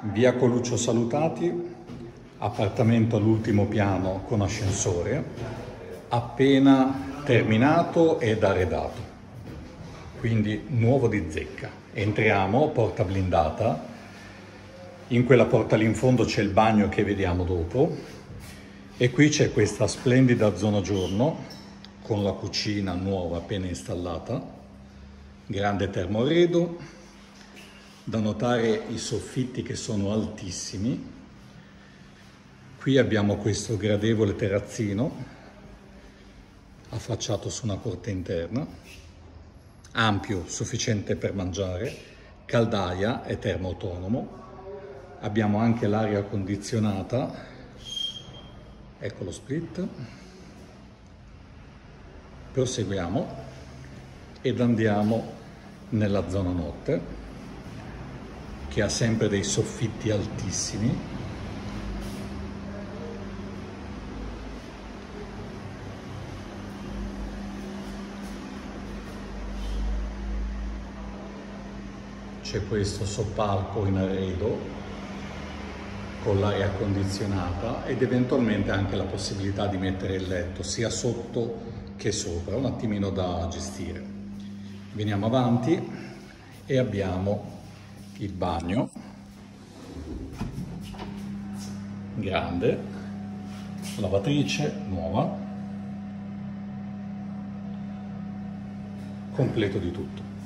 Via Coluccio Salutati, appartamento all'ultimo piano con ascensore, appena terminato ed arredato, quindi nuovo di zecca. Entriamo, porta blindata, in quella porta lì in fondo c'è il bagno che vediamo dopo. E qui c'è questa splendida zona giorno con la cucina nuova appena installata, grande termoredo, da notare i soffitti che sono altissimi. Qui abbiamo questo gradevole terrazzino affacciato su una corte interna, ampio, sufficiente per mangiare, caldaia e termo. Abbiamo anche l'aria condizionata, ecco lo split. Proseguiamo ed andiamo nella zona notte che ha sempre dei soffitti altissimi. C'è questo soppalco in arredo con l'aria condizionata ed eventualmente anche la possibilità di mettere il letto sia sotto che sopra, un attimino da gestire. Veniamo avanti e abbiamo il bagno. Grande. Lavatrice nuova. Completo di tutto